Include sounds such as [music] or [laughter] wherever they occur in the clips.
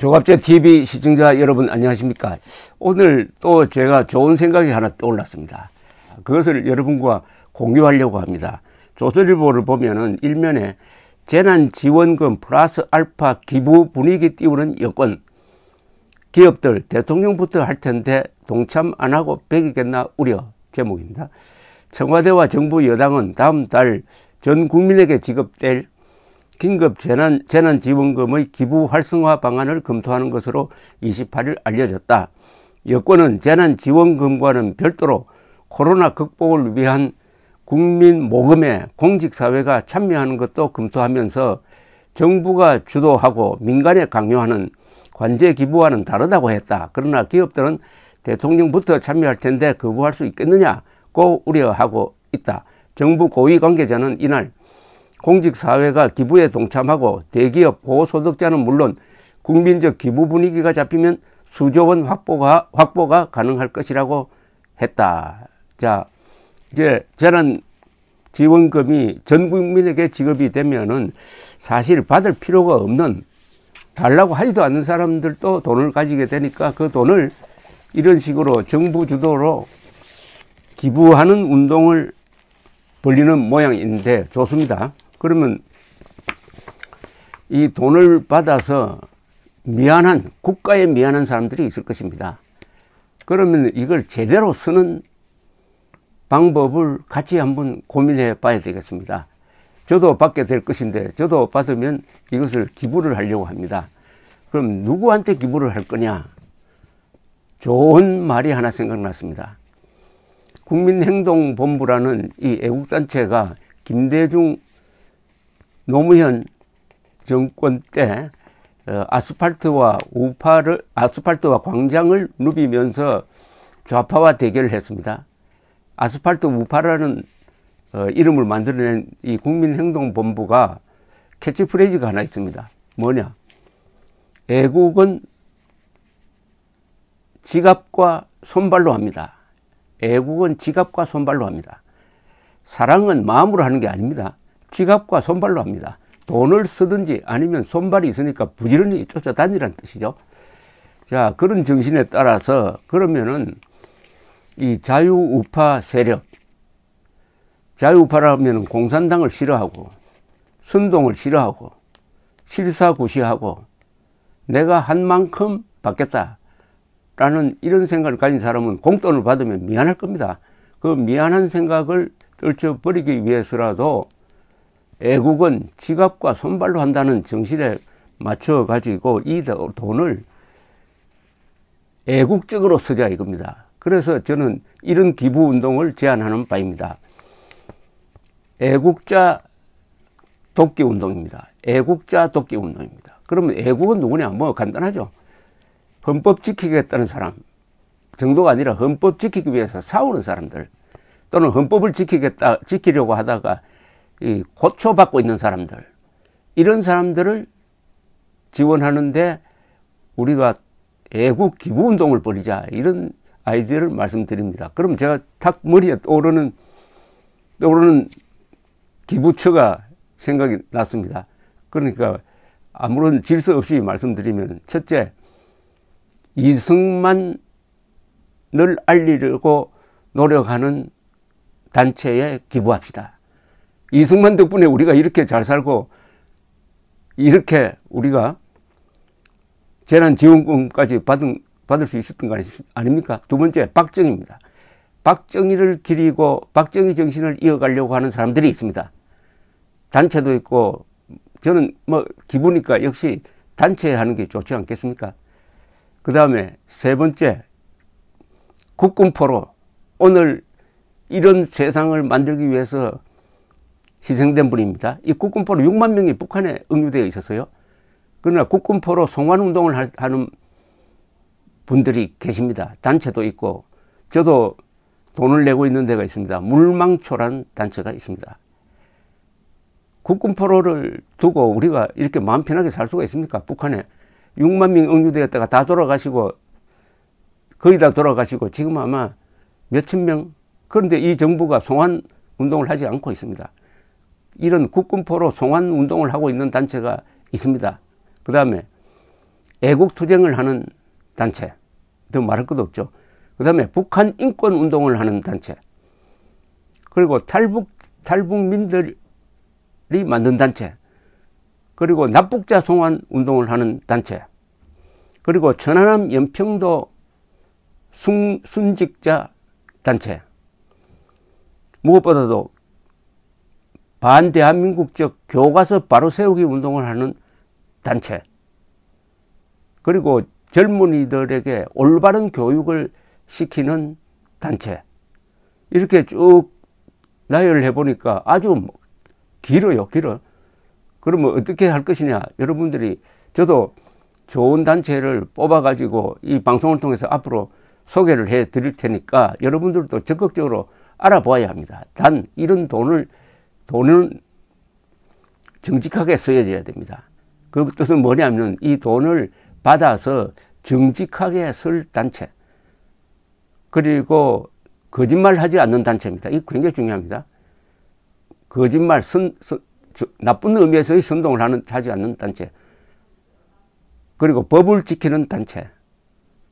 조갑제 TV 시청자 여러분 안녕하십니까? 오늘 또 제가 좋은 생각이 하나 떠올랐습니다. 그것을 여러분과 공유하려고 합니다. 조선일보를 보면은 일면에 재난지원금 플러스 알파 기부 분위기 띄우는 여건 기업들 대통령부터 할 텐데 동참 안 하고 백이겠나 우려 제목입니다. 청와대와 정부 여당은 다음 달 전 국민에게 지급될 긴급 재난, 재난지원금의 기부 활성화 방안을 검토하는 것으로 28일 알려졌다. 여권은 재난지원금과는 별도로 코로나 극복을 위한 국민 모금에 공직사회가 참여하는 것도 검토하면서 정부가 주도하고 민간에 강요하는 관제 기부와는 다르다고 했다. 그러나 기업들은 대통령부터 참여할 텐데 거부할 수 있겠느냐고 우려하고 있다. 정부 고위 관계자는 이날 공직사회가 기부에 동참하고 대기업 고소득자는 물론 국민적 기부 분위기가 잡히면 수조 원 확보가, 확보가 가능할 것이라고 했다. 자, 이제 재난 지원금이 전 국민에게 지급이 되면은 사실 받을 필요가 없는 달라고 하지도 않는 사람들도 돈을 가지게 되니까 그 돈을 이런 식으로 정부 주도로 기부하는 운동을 벌리는 모양인데 좋습니다. 그러면 이 돈을 받아서 미안한 국가에 미안한 사람들이 있을 것입니다. 그러면 이걸 제대로 쓰는 방법을 같이 한번 고민해 봐야 되겠습니다. 저도 받게 될 것인데 저도 받으면 이것을 기부를 하려고 합니다. 그럼 누구한테 기부를 할 거냐? 좋은 말이 하나 생각났습니다. 국민행동본부라는 이 애국단체가 김대중 노무현 정권 때 어, 아스팔트와 우파를 아스팔트와 광장을 누비면서 좌파와 대결을 했습니다. 아스팔트 우파라는 어, 이름을 만들어낸 이 국민행동본부가 캐치프레이즈가 하나 있습니다. 뭐냐? 애국은 지갑과 손발로 합니다. 애국은 지갑과 손발로 합니다. 사랑은 마음으로 하는 게 아닙니다. 지갑과 손발로 합니다. 돈을 쓰든지 아니면 손발이 있으니까 부지런히 쫓아다니라는 뜻이죠. 자, 그런 정신에 따라서 그러면은 이 자유우파 세력, 자유우파라면 공산당을 싫어하고 선동을 싫어하고 실사구시하고 내가 한 만큼 받겠다 라는 이런 생각을 가진 사람은 공돈을 받으면 미안할 겁니다. 그 미안한 생각을 떨쳐버리기 위해서라도 애국은 지갑과 손발로 한다는 정신에 맞춰 가지고 이 돈을 애국적으로 쓰자 이겁니다. 그래서 저는 이런 기부 운동을 제안하는 바입니다. 애국자 돕기 운동입니다. 애국자 돕기 운동입니다. 그러면 애국은 누구냐? 뭐 간단하죠. 헌법 지키겠다는 사람 정도가 아니라 헌법 지키기 위해서 싸우는 사람들 또는 헌법을 지키겠다, 지키려고 하다가 이 고초받고 있는 사람들 이런 사람들을 지원하는데 우리가 애국 기부 운동을 벌이자 이런 아이디어를 말씀드립니다. 그럼 제가 탁 머리에 떠오르는 떠오르는 기부처가 생각이 났습니다. 그러니까 아무런 질서 없이 말씀드리면 첫째 이승만을 알리려고 노력하는 단체에 기부합시다. 이승만 덕분에 우리가 이렇게 잘 살고 이렇게 우리가 재난지원금까지 받은, 받을 수 있었던 거 아닙니까? 두 번째, 박정희입니다. 박정희를 기리고 박정희 정신을 이어가려고 하는 사람들이 있습니다. 단체도 있고, 저는 뭐, 기부니까 역시 단체 하는 게 좋지 않겠습니까? 그 다음에 세 번째, 국군포로 오늘 이런 세상을 만들기 위해서 희생된 분입니다. 이 국군포로 6만 명이 북한에 응유되어 있었어요. 그러나 국군포로 송환운동을 하는 분들이 계십니다. 단체도 있고 저도 돈을 내고 있는 데가 있습니다. 물망초란 단체가 있습니다. 국군포로를 두고 우리가 이렇게 마음 편하게 살 수가 있습니까? 북한에 6만 명 응유되었다가 다 돌아가시고 거의 다 돌아가시고 지금 아마 몇천 명 그런데 이 정부가 송환 운동을 하지 않고 있습니다. 이런 국군포로 송환 운동을 하고 있는 단체가 있습니다. 그 다음에 애국투쟁을 하는 단체. 더 말할 것도 없죠. 그 다음에 북한 인권 운동을 하는 단체. 그리고 탈북, 탈북민들이 만든 단체. 그리고 납북자 송환 운동을 하는 단체. 그리고 천안함 연평도 순, 순직자 단체. 무엇보다도 반대한민국적 교과서 바로 세우기 운동을 하는 단체. 그리고 젊은이들에게 올바른 교육을 시키는 단체. 이렇게 쭉 나열해 보니까 아주 길어요, 길어. 그러면 어떻게 할 것이냐. 여러분들이 저도 좋은 단체를 뽑아 가지고 이 방송을 통해서 앞으로 소개를 해 드릴 테니까 여러분들도 적극적으로 알아봐야 합니다. 단, 이런 돈을, 돈은 정직하게 써야져야 됩니다. 그 뜻은 뭐냐면 이 돈을 받아서 정직하게 쓸 단체. 그리고 거짓말 하지 않는 단체입니다. 이거 굉장히 중요합니다. 거짓말, 선, 선, 나쁜 의미에서의 선동을 하는, 하지 않는 단체. 그리고 법을 지키는 단체.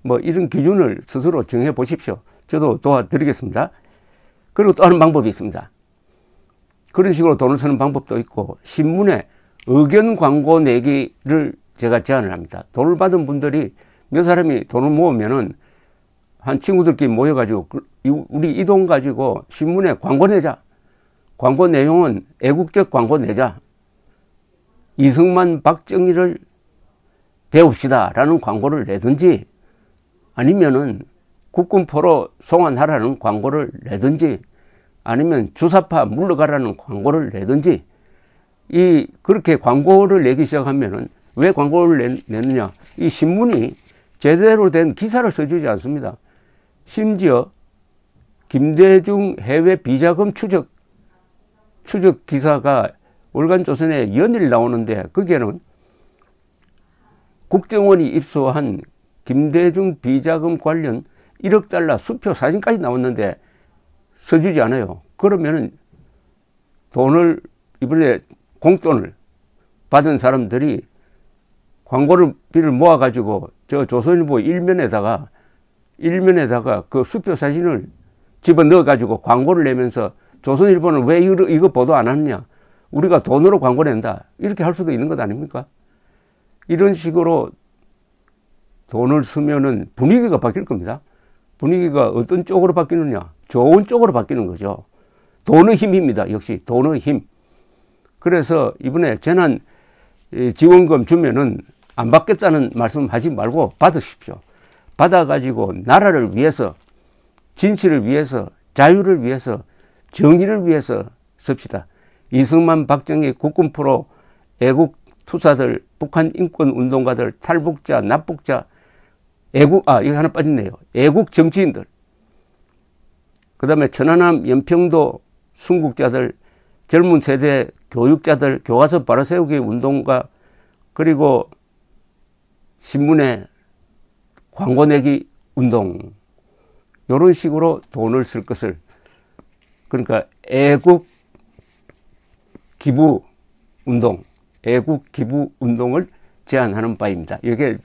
뭐 이런 기준을 스스로 정해 보십시오. 저도 도와드리겠습니다. 그리고 또 다른 방법이 있습니다. 그런 식으로 돈을 쓰는 방법도 있고 신문에 의견 광고 내기를 제가 제안을 합니다. 돈을 받은 분들이 몇 사람이 돈을 모으면은 한 친구들끼리 모여가지고 그 우리 이 돈 가지고 신문에 광고 내자. 광고 내용은 애국적 광고 내자. 이승만, 박정희를 배웁시다. 라는 광고를 내든지 아니면은 국군 포로 송환하라는 광고를 내든지 아니면 주사파 물러가라는 광고를 내든지 이 그렇게 광고를 내기 시작하면은 왜 광고를 내, 느냐 이 신문이 제대로 된 기사를 써주지 않습니다. 심지어 김대중 해외 비자금 추적 추적 기사가 월간 조선에 연일 나오는데 거기에는 국정원이 입수한 김대중 비자금 관련 1억 달러 수표 사진까지 나왔는데 써주지 않아요. 그러면은 돈을 이번에 공돈을 받은 사람들이 광고를 비를 모아가지고 저 조선일보 일면에다가 일면에다가 그 수표 사진을 집어 넣어가지고 광고를 내면서 조선일보는 왜 이거, 이거 보도 안 하느냐? 우리가 돈으로 광고 낸다. 이렇게 할 수도 있는 것 아닙니까? 이런 식으로 돈을 쓰면은 분위기가 바뀔 겁니다. 분위기가 어떤 쪽으로 바뀌느냐? 좋은 쪽으로 바뀌는 거죠. 돈의 힘입니다. 역시 돈의 힘. 그래서 이번에 재난 지원금 주면은 안 받겠다는 말씀 하지 말고 받으십시오. 받아가지고 나라를 위해서, 진실을 위해서, 자유를 위해서, 정의를 위해서 씁시다. 이승만, 박정희, 국군 프로, 애국 투사들, 북한 인권 운동가들, 탈북자, 납북자, 애국, 아, 이거 하나 빠졌네요. 애국 정치인들. 그 다음에 천안함, 연평도 순국자들, 젊은 세대 교육자들, 교과서 바로 세우기 운동가, 그리고 신문에 광고 내기 운동, 이런 식으로 돈을 쓸 것을, 그러니까 애국 기부 운동, 애국 기부 운동을 제안하는 바입니다. 이게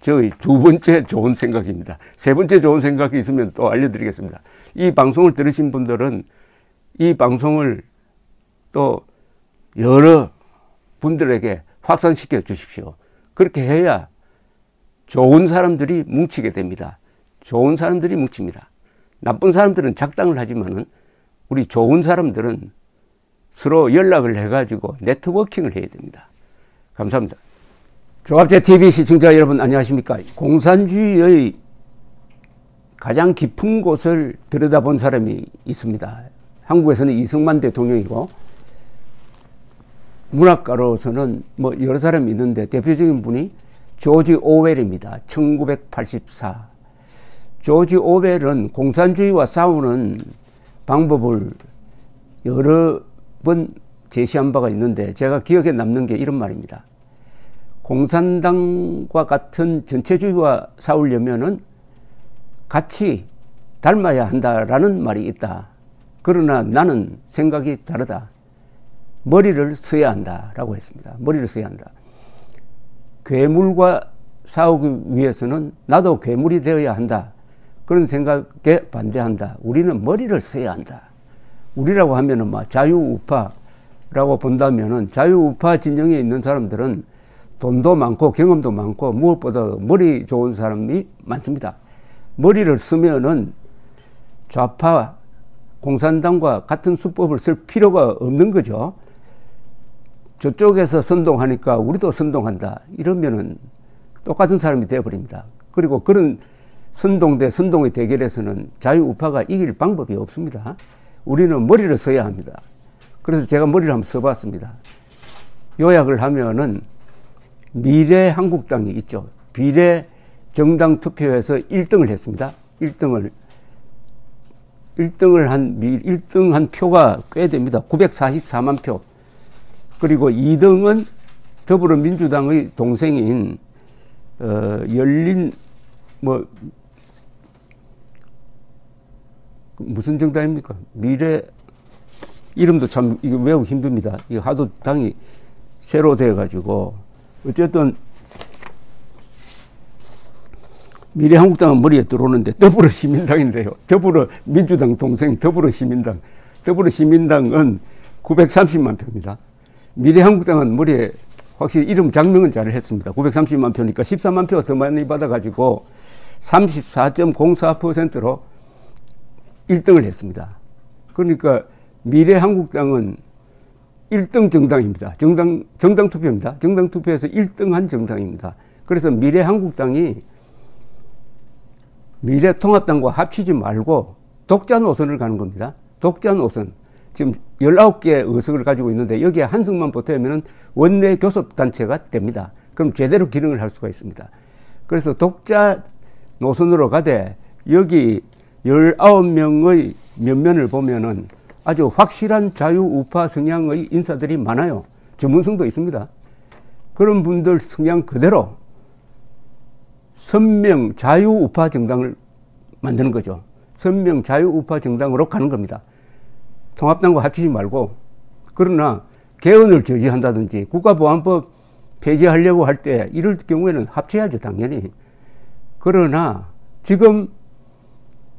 저희 두 번째 좋은 생각입니다. 세 번째 좋은 생각이 있으면 또 알려드리겠습니다. 이 방송을 들으신 분들은 이 방송을 또 여러 분들에게 확산시켜 주십시오. 그렇게 해야 좋은 사람들이 뭉치게 됩니다. 좋은 사람들이 뭉칩니다. 나쁜 사람들은 작당을 하지만은 우리 좋은 사람들은 서로 연락을 해가지고 네트워킹을 해야 됩니다. 감사합니다. 조합제 TV 시청자 여러분 안녕하십니까? 공산주의의 가장 깊은 곳을 들여다본 사람이 있습니다. 한국에서는 이승만 대통령이고 문학가로서는 뭐 여러 사람이 있는데 대표적인 분이 조지 오웰입니다. 1984. 조지 오웰은 공산주의와 싸우는 방법을 여러 번 제시한 바가 있는데 제가 기억에 남는 게 이런 말입니다. 공산당과 같은 전체주의와 싸우려면은 같이 닮아야 한다라는 말이 있다. 그러나 나는 생각이 다르다. 머리를 써야 한다라고 했습니다. 머리를 써야 한다. 괴물과 싸우기 위해서는 나도 괴물이 되어야 한다. 그런 생각에 반대한다. 우리는 머리를 써야 한다. 우리라고 하면은 막뭐 자유우파라고 본다면은 자유우파 진영에 있는 사람들은 돈도 많고 경험도 많고 무엇보다 머리 좋은 사람이 많습니다. 머리를 쓰면은 좌파 공산당과 같은 수법을 쓸 필요가 없는 거죠. 저쪽에서 선동하니까 우리도 선동한다. 이러면은 똑같은 사람이 되어버립니다. 그리고 그런 선동 대 선동의 대결에서는 자유우파가 이길 방법이 없습니다. 우리는 머리를 써야 합니다. 그래서 제가 머리를 한번 써봤습니다. 요약을 하면은 미래 한국당이 있죠. 비례 정당 투표에서 1등을 했습니다. 1등을 1등을 한 1등 한 표가 꽤 됩니다. 944만 표. 그리고 2등은 더불어민주당의 동생인 어, 열린 뭐 무슨 정당입니까? 미래 이름도 참 이거 외우기 힘듭니다. 이거 하도 당이 새로 돼 가지고 어쨌든 미래한국당은 머리에 들어오는데 더불어시민당인데요. 더불어민주당 동생 더불어시민당. 더불어시민당은 930만 표입니다. 미래한국당은 머리에 확실히 이름 장명은 잘 했습니다. 930만 표니까 14만 표 더 많이 받아가지고 34.04%로 1등을 했습니다. 그러니까 미래한국당은 1등 정당입니다. 정당, 정당 투표입니다. 정당 투표에서 1등한 정당입니다. 그래서 미래한국당이 미래통합당과 합치지 말고 독자 노선을 가는 겁니다. 독자 노선. 지금 19개 의석을 가지고 있는데 여기에 한 석만 보태면 원내 교섭단체가 됩니다. 그럼 제대로 기능을 할 수가 있습니다. 그래서 독자 노선으로 가되 여기 19명의 면면을 보면은 아주 확실한 자유 우파 성향의 인사들이 많아요. 전문성도 있습니다. 그런 분들 성향 그대로 선명 자유 우파 정당을 만드는 거죠. 선명 자유 우파 정당으로 가는 겁니다. 통합당과 합치지 말고 그러나 개헌을 저지한다든지 국가보안법 폐지하려고 할 때 이럴 경우에는 합쳐야죠 당연히. 그러나 지금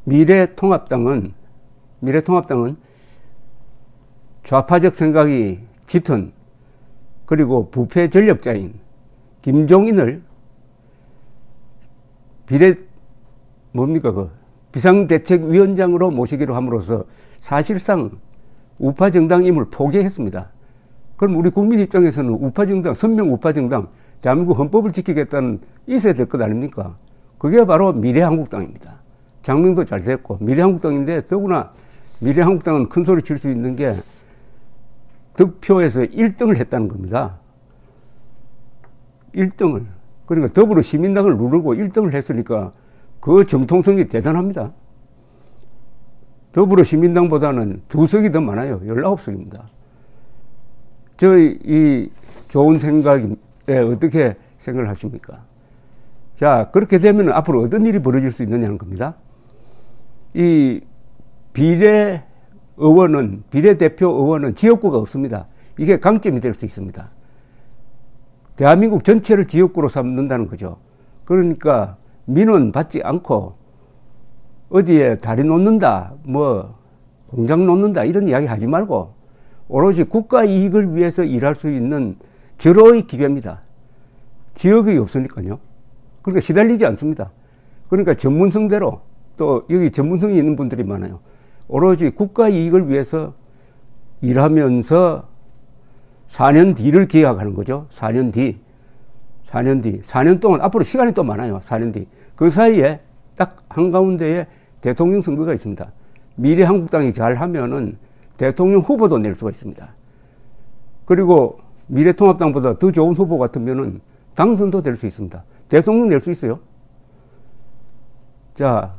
미래통합당은 미래통합당은 좌파적 생각이 짙은 그리고 부패 전력자인 김종인을 비례 뭡니까 그 비상대책위원장으로 모시기로 함으로써 사실상 우파 정당임을 포기했습니다. 그럼 우리 국민 입장에서는 우파 정당, 선명 우파 정당, 대한민국 헌법을 지키겠다는 있어야 될 것 아닙니까? 그게 바로 미래한국당입니다. 장명도 잘 됐고 미래한국당인데 더구나 미래한국당은 큰 소리 칠 수 있는 게 득표에서 1등을 했다는 겁니다. 1등을. 그러니까 더불어 시민당을 누르고 1등을 했으니까 그 정통성이 대단합니다. 더불어 시민당보다는 두 석이 더 많아요. 19석입니다. 저희 이 좋은 생각에 어떻게 생각을 하십니까? 자, 그렇게 되면 앞으로 어떤 일이 벌어질 수 있느냐는 겁니다. 이 비례 의원은, 비례대표 의원은 지역구가 없습니다. 이게 강점이 될 수 있습니다. 대한민국 전체를 지역구로 삼는다는 거죠. 그러니까 민원 받지 않고 어디에 다리 놓는다, 뭐 공장 놓는다 이런 이야기 하지 말고 오로지 국가 이익을 위해서 일할 수 있는 절호의 기회입니다. 지역이 없으니까요. 그러니까 시달리지 않습니다. 그러니까 전문성대로 또 여기 전문성이 있는 분들이 많아요. 오로지 국가 이익을 위해서 일하면서 4년 뒤를 기약하는 거죠. 4년 뒤. 4년 뒤. 4년 동안 앞으로 시간이 또 많아요. 4년 뒤. 그 사이에 딱 한가운데에 대통령 선거가 있습니다. 미래 한국당이 잘 하면은 대통령 후보도 낼 수가 있습니다. 그리고 미래통합당보다 더 좋은 후보 같으면은 당선도 될 수 있습니다. 대통령 낼 수 있어요. 자,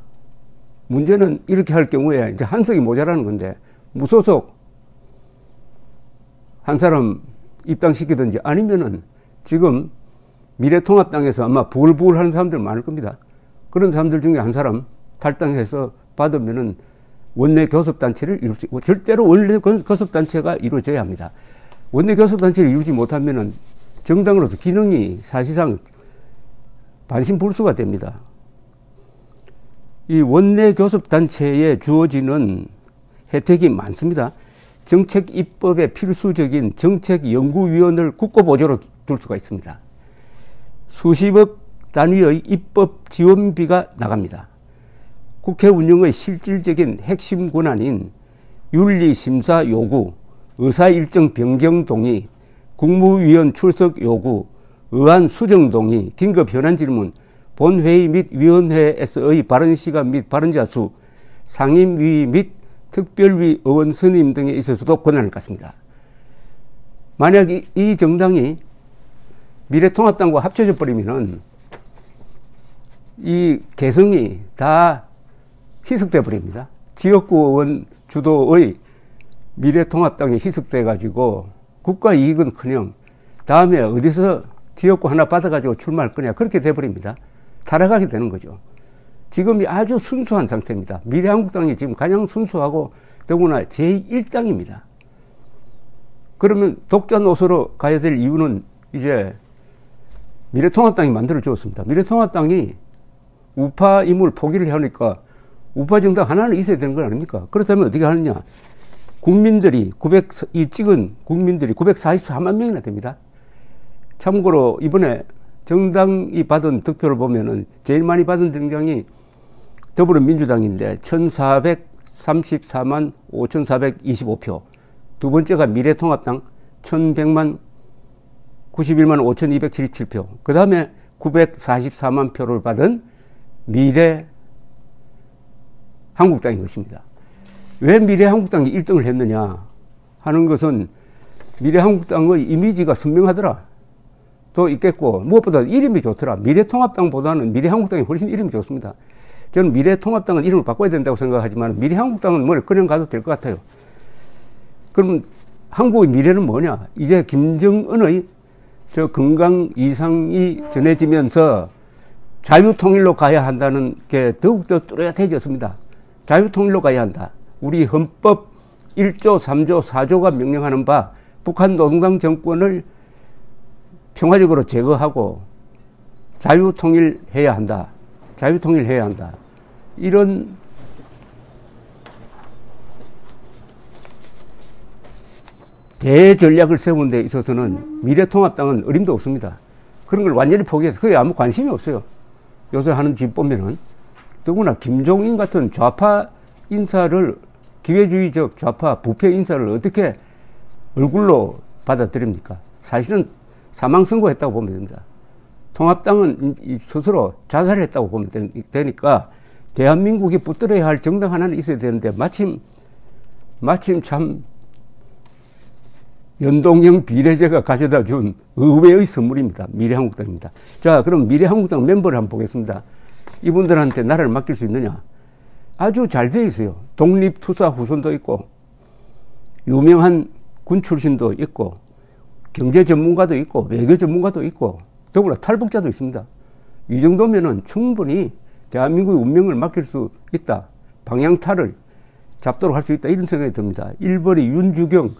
문제는 이렇게 할 경우에 이제 한석이 모자라는 건데 무소속 한 사람 입당시키든지 아니면은 지금 미래통합당에서 아마 부글부글 하는 사람들 많을 겁니다. 그런 사람들 중에 한 사람 탈당해서 받으면은 원내 교섭단체를 이룰 수, 절대로 원내 교섭단체가 이루어져야 합니다. 원내 교섭단체를 이루지 못하면은 정당으로서 기능이 사실상 반신불수가 됩니다. 이 원내 교섭 단체에 주어지는 혜택이 많습니다. 정책 입법에 필수적인 정책 연구위원을 국고보조로 둘 수가 있습니다. 수십억 단위의 입법 지원비가 나갑니다. 국회 운영의 실질적인 핵심 권한인 윤리심사 요구, 의사일정 변경 동의, 국무위원 출석 요구, 의안 수정 동의, 긴급 현안 질문, 본회의 및 위원회에서의 발언 시간 및 발언자 수, 상임위 및 특별위 의원 선임 등에 있어서도 권한을 갖습니다. 만약 이, 이 정당이 미래통합당과 합쳐져 버리면은 이 개성이 다 희석돼 버립니다. 지역구 의원 주도의 미래통합당이 희석돼 가지고 국가 이익은 커녕 다음에 어디서 지역구 하나 받아가지고 출마할 거냐 그렇게 돼 버립니다. 타락하게 되는 거죠. 지금이 아주 순수한 상태입니다. 미래한국당이 지금 가장 순수하고 더구나 제1당입니다. 그러면 독자 노소로 가야 될 이유는 이제 미래통합당이 만들어 주었습니다. 미래통합당이 우파 임을 포기를 하니까 우파 정당 하나는 있어야 되는 건 아닙니까? 그렇다면 어떻게 하느냐? 국민들이 900, 이 찍은 국민들이 944만 명이나 됩니다. 참고로 이번에 정당이 받은 득표를 보면은 제일 많이 받은 정당이 더불어민주당인데 1434만 5425표. 두 번째가 미래통합당 1100만 91만 5277표. 그 다음에 944만 표를 받은 미래 한국당인 것입니다. 왜 미래 한국당이 1등을 했느냐 하는 것은 미래 한국당의 이미지가 선명하더라. 또 있겠고 무엇보다 이름이 좋더라. 미래통합당보다는 미래한국당이 훨씬 이름이 좋습니다. 저는 미래통합당은 이름을 바꿔야 된다고 생각하지만 미래한국당은 뭐 그냥 가도 될 것 같아요. 그럼 한국의 미래는 뭐냐? 이제 김정은의 저 건강 이상이 전해지면서 자유통일로 가야 한다는 게 더욱더 뚜렷해졌습니다. 자유통일로 가야 한다. 우리 헌법 1조, 3조, 4조가 명령하는 바 북한 노동당 정권을 평화적으로 제거하고 자유통일해야 한다. 자유통일해야 한다. 이런 대전략을 세운 데 있어서는 미래통합당은 어림도 없습니다. 그런 걸 완전히 포기해서 그게 아무 관심이 없어요. 요새 하는 집 보면은 더구나 김종인 같은 좌파 인사를 기회주의적 좌파 부패 인사를 어떻게 얼굴로 받아들입니까? 사실은 사망 선고했다고 보면 됩니다. 통합당은 스스로 자살했다고 보면 되니까 대한민국이 붙들어야 할 정당 하나는 있어야 되는데 마침 마침 참 연동형 비례제가 가져다 준 의외의 선물입니다. 미래한국당입니다. 자, 그럼 미래한국당 멤버를 한번 보겠습니다. 이분들한테 나라를 맡길 수 있느냐? 아주 잘 되어 있어요. 독립투사 후손도 있고, 유명한 군 출신도 있고, 경제 전문가도 있고 외교 전문가도 있고 더불어 탈북자도 있습니다. 이 정도면은 충분히 대한민국의 운명을 맡길 수 있다. 방향타를 잡도록 할 수 있다. 이런 생각이 듭니다. 1번이 윤주경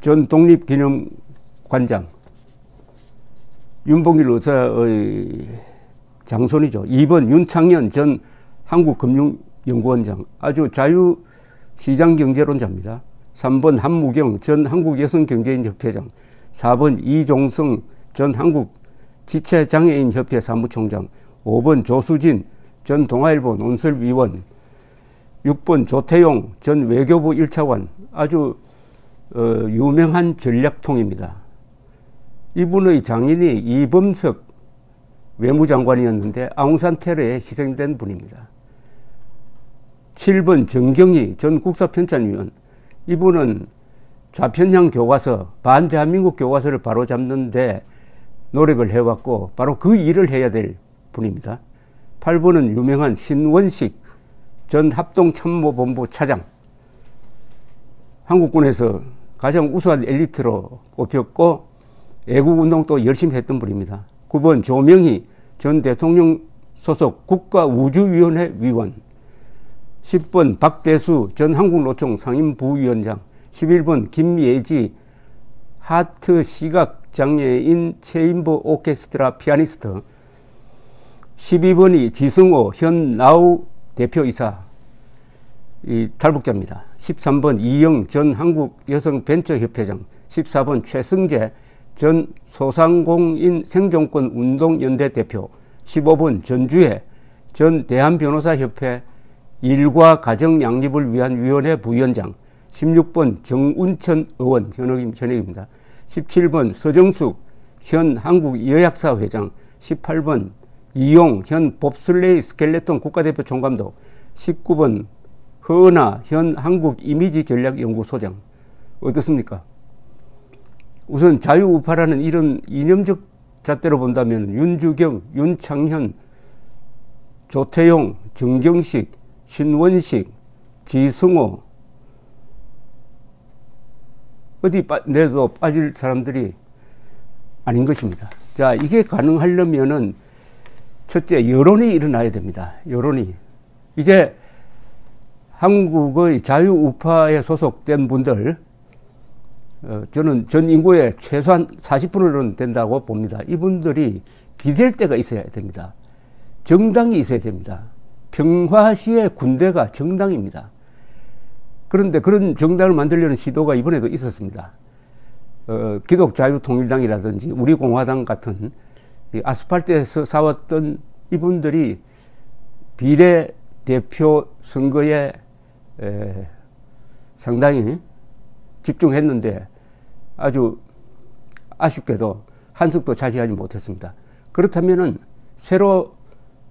전 독립기념관장. 윤봉길 의사의 장손이죠. 2번 윤창현 전 한국금융연구원장. 아주 자유시장경제론자입니다. 3번 한무경 전 한국여성경제인협회장. 4번 이종성 전 한국 지체장애인협회 사무총장, 5번 조수진 전 동아일보 논설위원, 6번 조태용 전 외교부 1차관, 아주 어, 유명한 전략통입니다. 이분의 장인이 이범석 외무장관이었는데 아웅산 테러에 희생된 분입니다. 7번 정경희 전 국사편찬위원, 이분은 좌편향 교과서, 반대한민국 교과서를 바로 잡는데 노력을 해왔고, 바로 그 일을 해야 될 분입니다. 8번은 유명한 신원식 전 합동참모본부 차장. 한국군에서 가장 우수한 엘리트로 꼽혔고, 애국운동도 열심히 했던 분입니다. 9번 조명희 전 대통령 소속 국가우주위원회 위원. 10번 박대수 전 한국노총 상임부위원장. 11번 김예지 하트 시각 장애인 체임버 오케스트라 피아니스트 12번이 지승호 현 나우 대표이사 이 탈북자입니다. 13번 이영 전 한국여성벤처협회장 14번 최승재 전 소상공인 생존권 운동연대 대표 15번 전주혜 전 대한변호사협회 일과 가정 양립을 위한 위원회 부위원장 16번 정운천 의원 현역입니다. 17번 서정숙 현 한국여약사 회장 18번 이용 현 봅슬레이 스켈레톤 국가대표 총감독 19번 허은하 현 한국이미지전략연구소장 어떻습니까? 우선 자유우파라는 이런 이념적 잣대로 본다면 윤주경, 윤창현, 조태용, 정경식, 신원식, 지승호 어디 빠, 내도 빠질 사람들이 아닌 것입니다. 자, 이게 가능하려면은 첫째 여론이 일어나야 됩니다. 여론이 이제 한국의 자유우파에 소속된 분들 어, 저는 전 인구의 최소한 40%는 된다고 봅니다. 이분들이 기댈 때가 있어야 됩니다. 정당이 있어야 됩니다. 평화시의 군대가 정당입니다. 그런데 그런 정당을 만들려는 시도가 이번에도 있었습니다. 어, 기독자유통일당이라든지 우리공화당 같은 아스팔트에서 싸웠던 이분들이 비례 대표 선거에 에, 상당히 집중했는데 아주 아쉽게도 한석도 차지하지 못했습니다. 그렇다면은 새로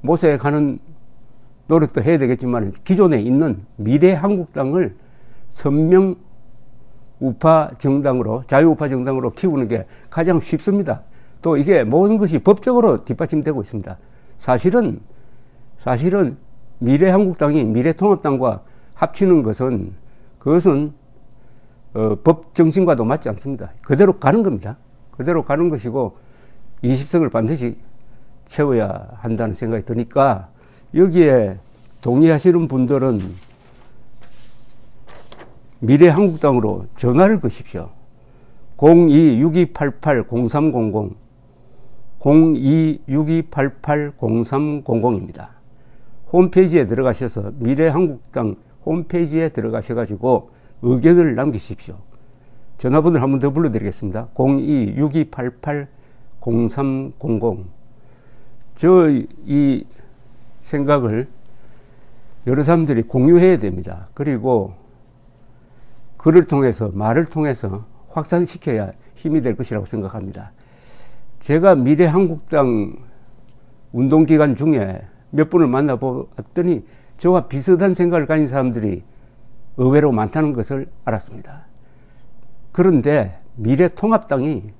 모색하는 노력도 해야 되겠지만 기존에 있는 미래 한국당을 선명 우파 정당으로 자유우파 정당으로 키우는 게 가장 쉽습니다. 또 이게 모든 것이 법적으로 뒷받침되고 있습니다. 사실은 사실은 미래한국당이 미래통합당과 합치는 것은 그것은 어, 법 정신과도 맞지 않습니다. 그대로 가는 겁니다. 그대로 가는 것이고 20석을 반드시 채워야 한다는 생각이 드니까 여기에 동의하시는 분들은 미래 한국당으로 전화를 거십시오. 0262880300 0262880300입니다. 홈페이지에 들어가셔서 미래한국당 홈페이지에 들어가셔가지고 의견을 남기십시오. 전화번호를 한번 더 불러드리겠습니다. 0262880300 저 이 생각을 여러 사람들이 공유해야 됩니다. 그리고 글을 통해서 말을 통해서 확산시켜야 힘이 될 것이라고 생각합니다. 제가 미래 한국당 운동 기간 중에 몇 분을 만나보았더니 저와 비슷한 생각을 가진 사람들이 의외로 많다는 것을 알았습니다. 그런데 미래 통합당이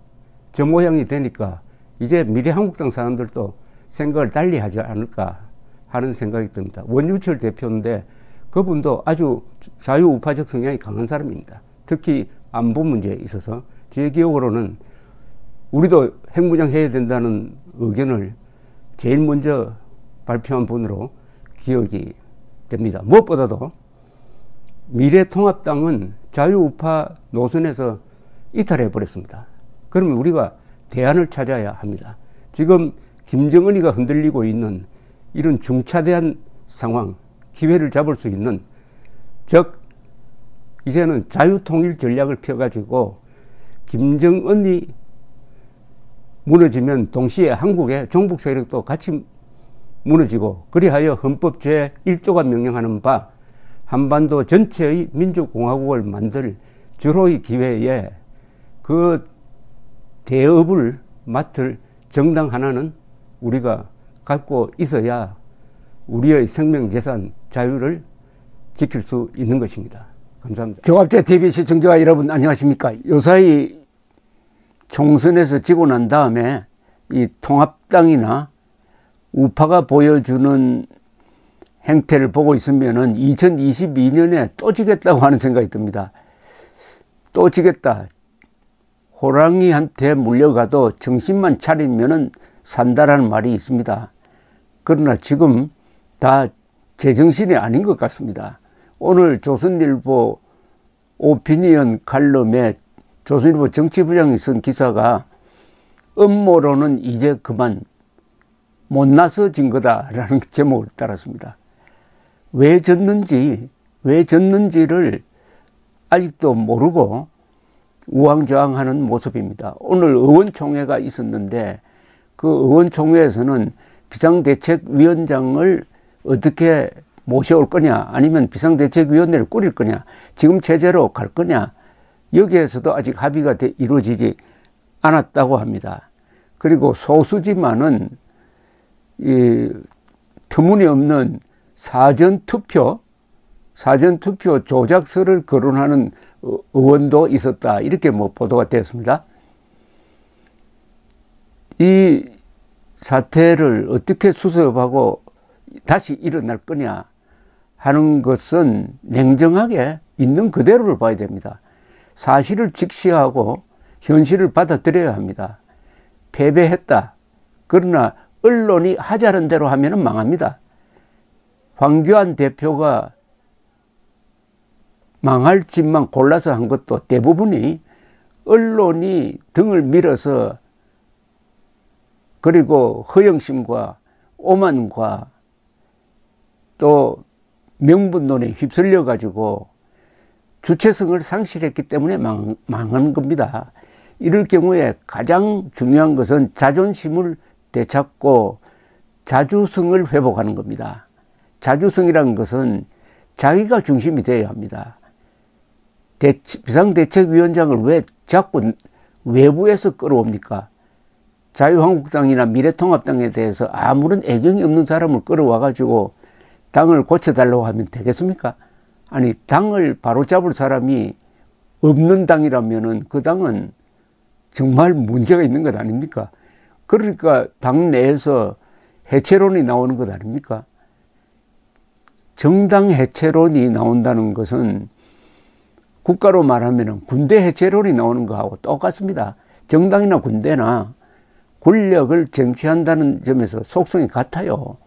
저 모양이 되니까 이제 미래 한국당 사람들도 생각을 달리 하지 않을까 하는 생각이 듭니다. 원유철 대표인데 그분도 아주 자유 우파적 성향이 강한 사람입니다. 특히 안보 문제에 있어서 제 기억으로는 우리도 핵무장 해야 된다는 의견을 제일 먼저 발표한 분으로 기억이 됩니다. 무엇보다도 미래통합당은 자유우파 노선에서 이탈해 버렸습니다. 그러면 우리가 대안을 찾아야 합니다. 지금 김정은이가 흔들리고 있는 이런 중차대한 상황, 기회를 잡을 수 있는 즉 이제는 자유통일 전략을 펴가지고 김정은이 무너지면 동시에 한국의 종북 세력도 같이 무너지고 그리하여 헌법 제1조가 명령하는 바 한반도 전체의 민주공화국을 만들 주로의 기회에 그 대업을 맡을 정당 하나는 우리가 갖고 있어야 우리의 생명재산 자유를 지킬 수 있는 것입니다. 감사합니다. 조갑제 TV 시청자 여러분 안녕하십니까? 요사이 총선에서 지고 난 다음에 이 통합당이나 우파가 보여주는 행태를 보고 있으면은 2022년에 또 지겠다고 하는 생각이 듭니다. 또 지겠다. 호랑이한테 물려가도 정신만 차리면은 산다라는 말이 있습니다. 그러나 지금 다 제정신이 아닌 것 같습니다. 오늘 조선일보 오피니언 칼럼에 조선일보 정치부장이 쓴 기사가 음모론은 이제 그만 못나서 진 거다라는 [laughs] 제목을 따랐습니다. 왜 졌는지, 왜 졌는지를 아직도 모르고 우왕좌왕하는 모습입니다. 오늘 의원총회가 있었는데 그 의원총회에서는 비상대책위원장을 어떻게 모셔올 거냐 아니면 비상대책위원회를 꾸릴 거냐 지금 체제로 갈 거냐 여기에서도 아직 합의가 이루어지지 않았다고 합니다. 그리고 소수지만은 이 터무니없는 사전투표 사전투표 조작서를 거론하는 의원도 있었다 이렇게 뭐 보도가 되었습니다. 이 사태를 어떻게 수습하고 다시 일어날 거냐 하는 것은 냉정하게 있는 그대로를 봐야 됩니다. 사실을 직시하고 현실을 받아들여야 합니다. 패배했다. 그러나 언론이 하자는 대로 하면 망합니다. 황교안 대표가 망할 짓만 골라서 한 것도 대부분이 언론이 등을 밀어서 그리고 허영심과 오만과 또 명분론에 휩쓸려 가지고 주체성을 상실했기 때문에 망, 망한 겁니다. 이럴 경우에 가장 중요한 것은 자존심을 되찾고 자주성을 회복하는 겁니다. 자주성이라는 것은 자기가 중심이 되어야 합니다. 비상대책위원장을 왜 자꾸 외부에서 끌어옵니까? 자유한국당이나 미래통합당에 대해서 아무런 애정이 없는 사람을 끌어와가지고 당을 고쳐달라고 하면 되겠습니까? 아니, 당을 바로잡을 사람이 없는 당이라면은 그 당은 정말 문제가 있는 것 아닙니까? 그러니까 당 내에서 해체론이 나오는 것 아닙니까? 정당 해체론이 나온다는 것은 국가로 말하면 군대 해체론이 나오는 거하고 똑같습니다. 정당이나 군대나 권력을 쟁취한다는 점에서 속성이 같아요.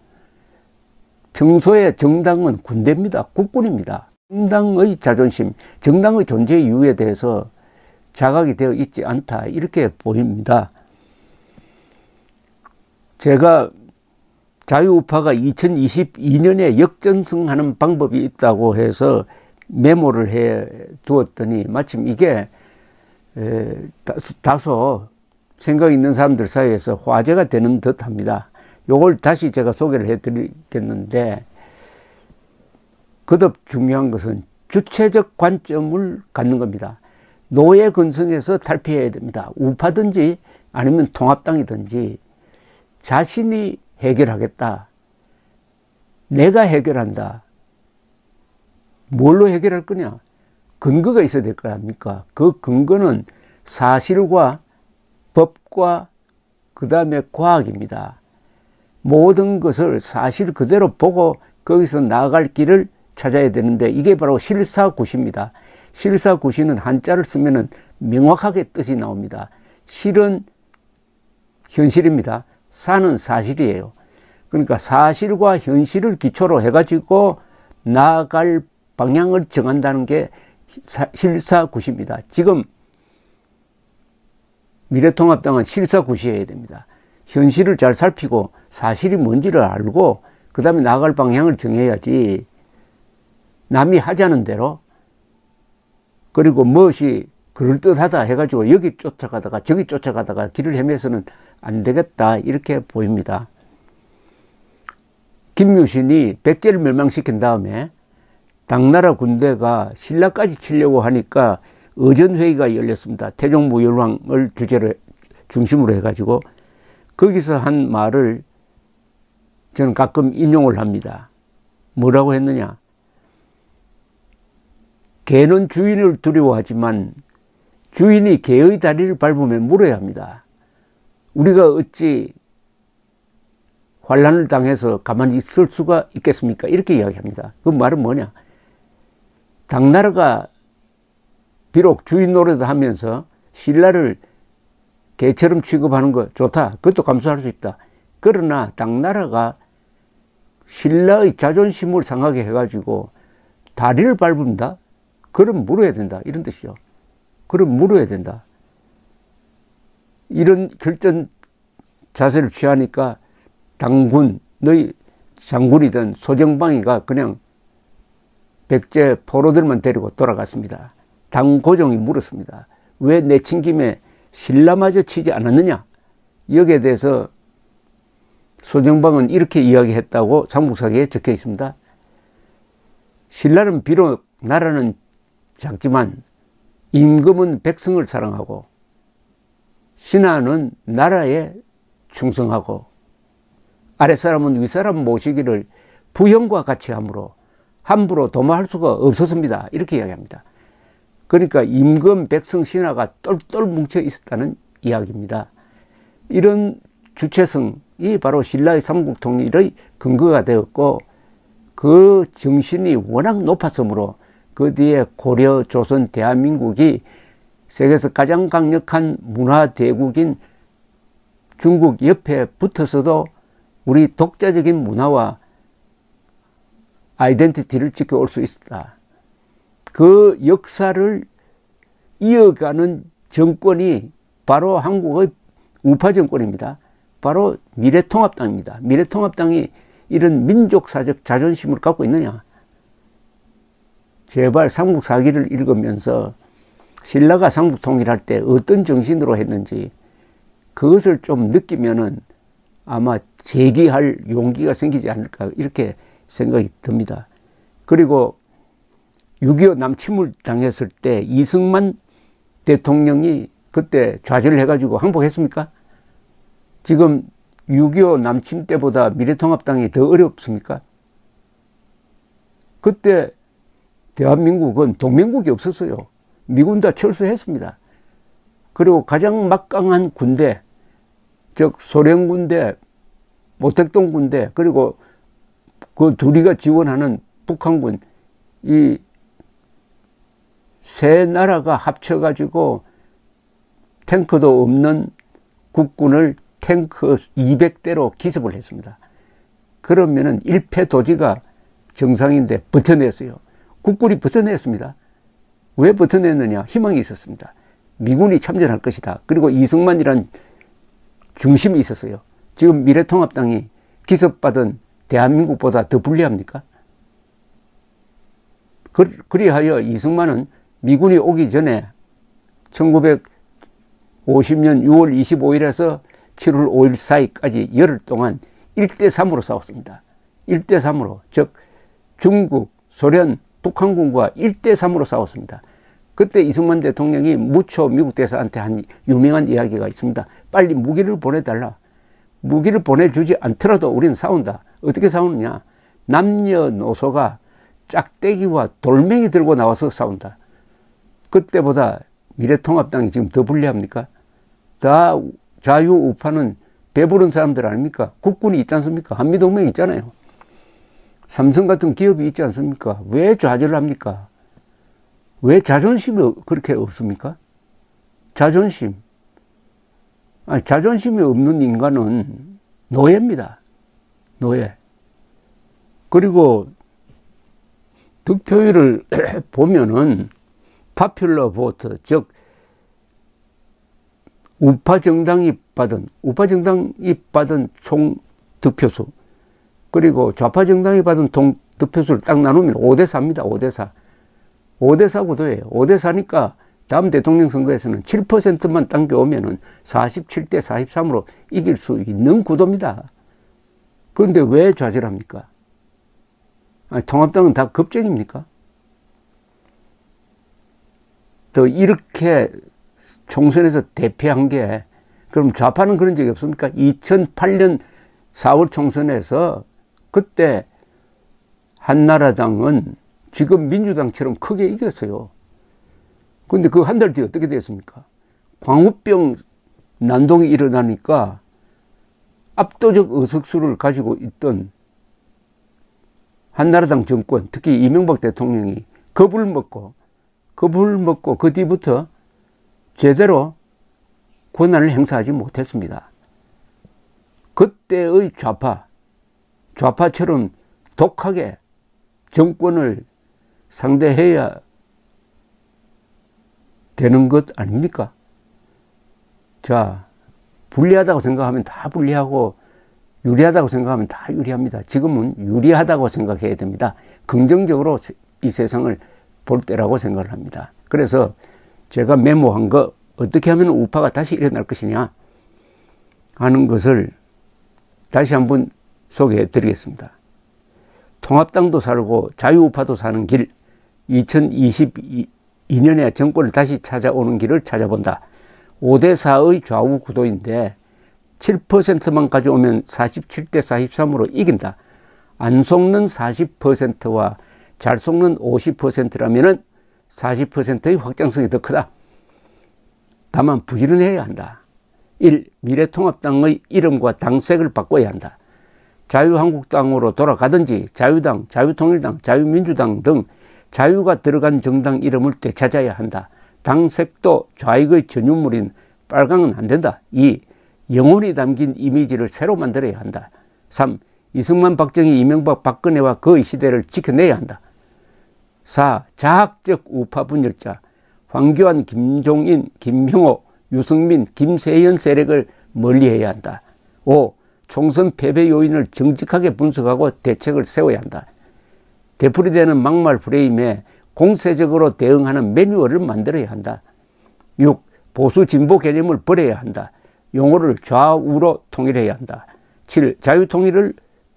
평소에 정당은 군대입니다. 국군입니다. 정당의 자존심, 정당의 존재 이유에 대해서 자각이 되어 있지 않다. 이렇게 보입니다. 제가 자유우파가 2022년에 역전승하는 방법이 있다고 해서 메모를 해 두었더니 마침 이게 다소 생각 있는 사람들 사이에서 화제가 되는 듯 합니다. 요걸 다시 제가 소개를 해 드리겠는데 그듭 중요한 것은 주체적 관점을 갖는 겁니다. 노예 근성에서 탈피해야 됩니다. 우파든지 아니면 통합당이든지 자신이 해결하겠다. 내가 해결한다. 뭘로 해결할 거냐? 근거가 있어야 될 거 아닙니까? 그 근거는 사실과 법과 그 다음에 과학입니다. 모든 것을 사실 그대로 보고 거기서 나아갈 길을 찾아야 되는데 이게 바로 실사구시입니다. 실사구시는 한자를 쓰면 명확하게 뜻이 나옵니다. 실은 현실입니다. 사는 사실이에요. 그러니까 사실과 현실을 기초로 해가지고 나아갈 방향을 정한다는 게 실사구시입니다. 지금 미래통합당은 실사구시해야 됩니다. 현실을 잘 살피고 사실이 뭔지를 알고 그 다음에 나갈 방향을 정해야지 남이 하자는 대로 그리고 무엇이 그럴듯하다 해가지고 여기 쫓아가다가 저기 쫓아가다가 길을 헤매서는 안 되겠다 이렇게 보입니다. 김유신이 백제를 멸망시킨 다음에 당나라 군대가 신라까지 치려고 하니까 의전회의가 열렸습니다. 태종무열왕을 주제로 중심으로 해가지고 거기서 한 말을 저는 가끔 인용을 합니다. 뭐라고 했느냐? 개는 주인을 두려워하지만 주인이 개의 다리를 밟으면 물어야 합니다. 우리가 어찌 환란을 당해서 가만히 있을 수가 있겠습니까? 이렇게 이야기합니다. 그 말은 뭐냐? 당나라가 비록 주인 노릇을 하면서 신라를 개처럼 취급하는 거 좋다. 그것도 감수할 수 있다. 그러나 당나라가 신라의 자존심을 상하게 해가지고 다리를 밟는다? 그럼 물어야 된다. 이런 뜻이죠. 그럼 물어야 된다. 이런 결전 자세를 취하니까 당군, 너희 장군이든 소정방이가 그냥 백제 포로들만 데리고 돌아갔습니다. 당고종이 물었습니다. 왜 내 친 김에 신라마저 치지 않았느냐? 여기에 대해서 소정방은 이렇게 이야기했다고 삼국사기에 적혀 있습니다. 신라는 비록 나라는 작지만 임금은 백성을 사랑하고 신하는 나라에 충성하고 아랫사람은 윗사람 모시기를 부형과 같이 함으로 함부로 도모할 수가 없었습니다. 이렇게 이야기합니다. 그러니까 임금, 백성, 신하가 똘똘 뭉쳐 있었다는 이야기입니다. 이런 주체성이 바로 신라의 삼국 통일의 근거가 되었고 그 정신이 워낙 높았으므로 그 뒤에 고려, 조선, 대한민국이 세계에서 가장 강력한 문화 대국인 중국 옆에 붙어서도 우리 독자적인 문화와 아이덴티티를 지켜올 수 있었다. 그 역사를 이어가는 정권이 바로 한국의 우파 정권입니다. 바로 미래통합당입니다. 미래통합당이 이런 민족사적 자존심을 갖고 있느냐? 제발 삼국사기를 읽으면서 신라가 삼국 통일할 때 어떤 정신으로 했는지 그것을 좀 느끼면은 아마 재기할 용기가 생기지 않을까 이렇게 생각이 듭니다. 그리고 6.25 남침을 당했을 때 이승만 대통령이 그때 좌절을 해가지고 항복했습니까? 지금 6.25 남침 때보다 미래통합당이 더 어렵습니까? 그때 대한민국은 동맹국이 없었어요. 미군 다 철수했습니다. 그리고 가장 막강한 군대, 즉 소련 군대, 모택동 군대, 그리고 그 둘이가 지원하는 북한군, 이 세 나라가 합쳐가지고 탱크도 없는 국군을 탱크 200대로 기습을 했습니다. 그러면은 1패 도지가 정상인데 버텨냈어요. 국군이 버텨냈습니다. 왜 버텨냈느냐? 희망이 있었습니다. 미군이 참전할 것이다. 그리고 이승만이란 중심이 있었어요. 지금 미래통합당이 기습받은 대한민국보다 더 불리합니까? 그, 그리하여 이승만은 미군이 오기 전에 1950년 6월 25일에서 7월 5일 사이까지 열흘 동안 1대3으로 싸웠습니다. 1대3으로. 즉, 중국, 소련, 북한군과 1대3으로 싸웠습니다. 그때 이승만 대통령이 무초 미국 대사한테 한 유명한 이야기가 있습니다. 빨리 무기를 보내달라. 무기를 보내주지 않더라도 우리는 싸운다. 어떻게 싸우느냐? 남녀노소가 짝대기와 돌멩이 들고 나와서 싸운다. 그때보다 미래통합당이 지금 더 불리합니까? 다 자유 우파는 배부른 사람들 아닙니까? 국군이 있지 않습니까? 한미동맹 있잖아요. 삼성 같은 기업이 있지 않습니까? 왜 좌절을 합니까? 왜 자존심이 그렇게 없습니까? 자존심. 아니, 자존심이 없는 인간은 노예입니다. 노예. 그리고 득표율을 [clears throat] 보면은 파퓰러 보트, 즉 우파 정당이 받은 우파 정당이 받은 총 득표수 그리고 좌파 정당이 받은 동 득표수를 딱 나누면 5대 4입니다. 5대 4. 5대 4 구도예요. 5대 4니까 다음 대통령 선거에서는 7%만 당겨오면은 47대 43으로 이길 수 있는 구도입니다. 그런데 왜 좌절합니까? 아니, 통합당은 다 겁쟁입니까? 또 이렇게 총선에서 대패한 게 그럼 좌파는 그런 적이 없습니까? 2008년 4월 총선에서 그때 한나라당은 지금 민주당처럼 크게 이겼어요. 근데 그 한 달 뒤에 어떻게 됐습니까? 광우병 난동이 일어나니까 압도적 의석수를 가지고 있던 한나라당 정권, 특히 이명박 대통령이 겁을 먹고, 겁을 먹고 그 뒤부터 제대로 권한을 행사하지 못했습니다. 그때의 좌파, 좌파처럼 독하게 정권을 상대해야 되는 것 아닙니까? 자, 불리하다고 생각하면 다 불리하고 유리하다고 생각하면 다 유리합니다. 지금은 유리하다고 생각해야 됩니다. 긍정적으로 이 세상을 볼 때라고 생각을 합니다. 그래서 제가 메모한 거 어떻게 하면 우파가 다시 일어날 것이냐 하는 것을 다시 한번 소개해 드리겠습니다. 통합당도 살고 자유우파도 사는 길 2022년에 정권을 다시 찾아오는 길을 찾아본다. 5대4의 좌우 구도인데 7%만 가져오면 47대 43으로 이긴다. 안 속는 40%와 잘 속는 50%라면은 40%의 확장성이 더 크다. 다만 부지런해야 한다. 1. 미래통합당의 이름과 당색을 바꿔야 한다. 자유한국당으로 돌아가든지 자유당, 자유통일당, 자유민주당 등 자유가 들어간 정당 이름을 되찾아야 한다. 당색도 좌익의 전유물인 빨강은 안 된다. 2. 영혼이 담긴 이미지를 새로 만들어야 한다. 3. 이승만, 박정희, 이명박, 박근혜와 그의 시대를 지켜내야 한다. 4. 자학적 우파 분열자 황교안, 김종인, 김형호, 유승민, 김세현 세력을 멀리해야 한다. 5. 총선 패배 요인을 정직하게 분석하고 대책을 세워야 한다. 되풀이 되는 막말 프레임에 공세적으로 대응하는 매뉴얼을 만들어야 한다. 6. 보수 진보 개념을 버려야 한다. 용어를 좌우로 통일해야 한다. 7. 자유통일을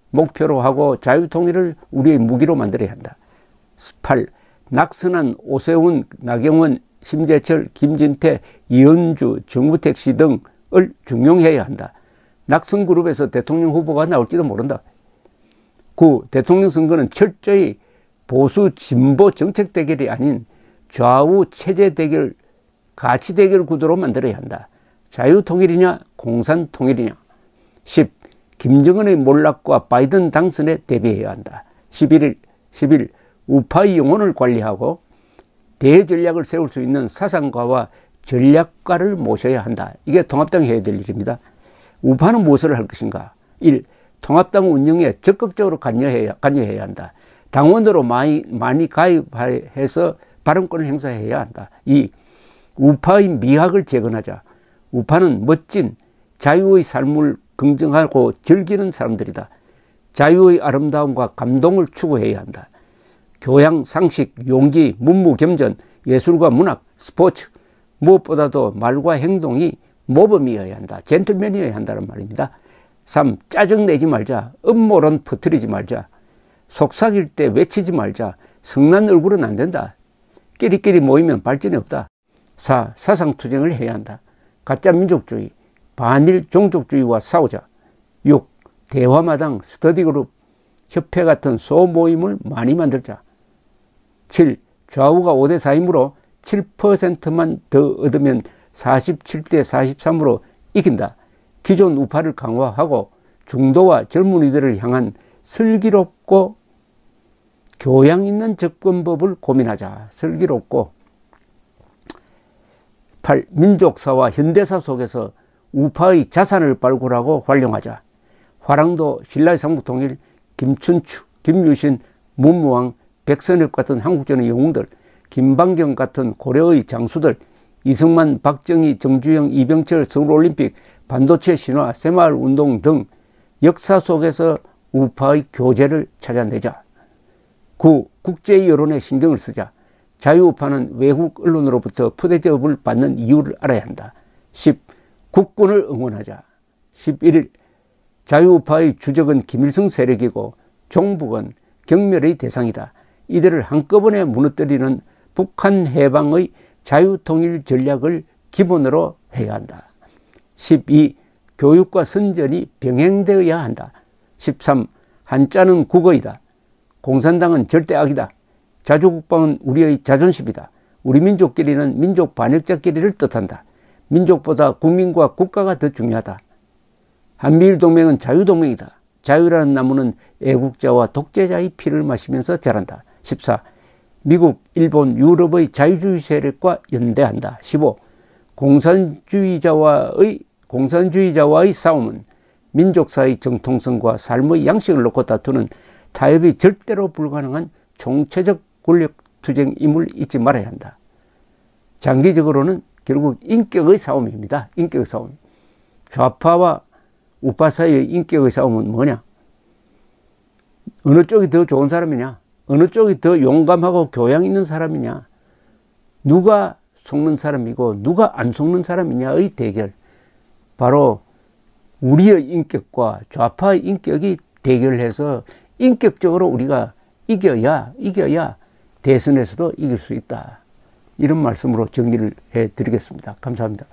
목표로 하고 자유통일을 우리의 무기로 만들어야 한다. 8. 낙선한 오세훈, 나경원, 심재철, 김진태, 이현주, 정우택 씨 등을 중용해야 한다. 낙선 그룹에서 대통령 후보가 나올지도 모른다. 9. 대통령 선거는 철저히 보수 진보 정책 대결이 아닌 좌우 체제 대결, 가치 대결 구도로 만들어야 한다. 자유통일이냐 공산통일이냐. 10. 김정은의 몰락과 바이든 당선에 대비해야 한다. 11일, 11. 우파의 영혼을 관리하고 대전략을 세울 수 있는 사상가와 전략가를 모셔야 한다. 이게 통합당이 해야 될 일입니다. 우파는 무엇을 할 것인가? 1. 통합당 운영에 적극적으로 관여해야, 관여해야 한다. 당원으로 많이, 많이 가입해서 발언권을 행사해야 한다. 2. 우파의 미학을 재건하자. 우파는 멋진 자유의 삶을 긍정하고 즐기는 사람들이다. 자유의 아름다움과 감동을 추구해야 한다. 교양, 상식, 용기, 문무겸전, 예술과 문학, 스포츠 무엇보다도 말과 행동이 모범이어야 한다. 젠틀맨이어야 한다는 말입니다. 3. 짜증내지 말자. 음모론 퍼뜨리지 말자. 속삭일 때 외치지 말자. 성난 얼굴은 안 된다. 끼리끼리 모이면 발전이 없다. 4. 사상투쟁을 해야 한다. 가짜 민족주의, 반일 종족주의와 싸우자. 6. 대화마당, 스터디그룹, 협회 같은 소모임을 많이 만들자. 7. 좌우가 5대 4이므로 7%만 더 얻으면 47대 43으로 이긴다. 기존 우파를 강화하고 중도와 젊은이들을 향한 슬기롭고 교양 있는 접근법을 고민하자. 슬기롭고 8. 민족사와 현대사 속에서 우파의 자산을 발굴하고 활용하자. 화랑도, 신라의 삼국통일, 김춘추, 김유신, 문무왕, 백선엽 같은 한국전의 영웅들, 김방경 같은 고려의 장수들, 이승만, 박정희, 정주영, 이병철, 서울올림픽, 반도체 신화, 새마을 운동 등 역사 속에서 우파의 교재를 찾아내자. 9. 국제 여론에 신경을 쓰자. 자유우파는 외국 언론으로부터 푸대접을 받는 이유를 알아야 한다. 10. 국군을 응원하자. 11일 자유우파의 주적은 김일성 세력이고 종북은 경멸의 대상이다. 이들을 한꺼번에 무너뜨리는 북한 해방의 자유통일 전략을 기본으로 해야 한다. 12. 교육과 선전이 병행되어야 한다. 13. 한자는 국어이다. 공산당은 절대 악이다. 자주국방은 우리의 자존심이다. 우리 민족끼리는 민족 반역자끼리를 뜻한다. 민족보다 국민과 국가가 더 중요하다. 한미일 동맹은 자유동맹이다. 자유라는 나무는 애국자와 독재자의 피를 마시면서 자란다. 14. 미국, 일본, 유럽의 자유주의 세력과 연대한다. 15. 공산주의자와의 공산주의자와의 싸움은 민족사의 정통성과 삶의 양식을 놓고 다투는 타협이 절대로 불가능한 총체적 권력 투쟁임을 잊지 말아야 한다. 장기적으로는 결국 인격의 싸움입니다. 인격의 싸움. 좌파와 우파 사이의 인격의 싸움은 뭐냐? 어느 쪽이 더 좋은 사람이냐? 어느 쪽이 더 용감하고 교양 있는 사람이냐? 누가 속는 사람이고 누가 안 속는 사람이냐의 대결. 바로 우리의 인격과 좌파의 인격이 대결해서 인격적으로 우리가 이겨야, 이겨야 대선에서도 이길 수 있다. 이런 말씀으로 정리를 해 드리겠습니다. 감사합니다.